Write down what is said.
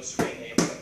those